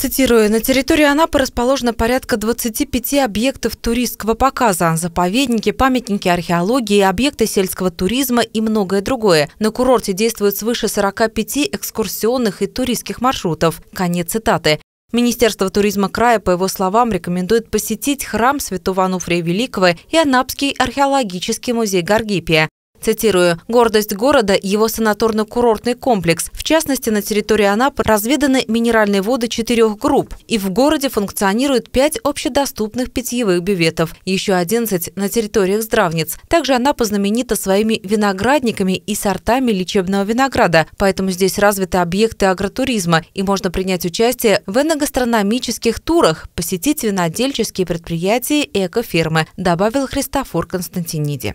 Цитирую, на территории Анапы расположено порядка 25 объектов туристского показа, заповедники, памятники археологии, объекты сельского туризма и многое другое. На курорте действует свыше 45 экскурсионных и туристских маршрутов. Конец цитаты. Министерство туризма края, по его словам, рекомендует посетить храм Святого Ануфрия Великого и Анапский археологический музей Гаргипия. Цитирую, «Гордость города – его санаторно-курортный комплекс. В частности, на территории Анапы разведаны минеральные воды четырех групп, и в городе функционирует пять общедоступных питьевых бюветов, еще 11 на территориях здравниц. Также Анапа знаменита своими виноградниками и сортами лечебного винограда, поэтому здесь развиты объекты агротуризма, и можно принять участие в эногастрономических турах, посетить винодельческие предприятия и экофермы, добавил Христофор Константиниди.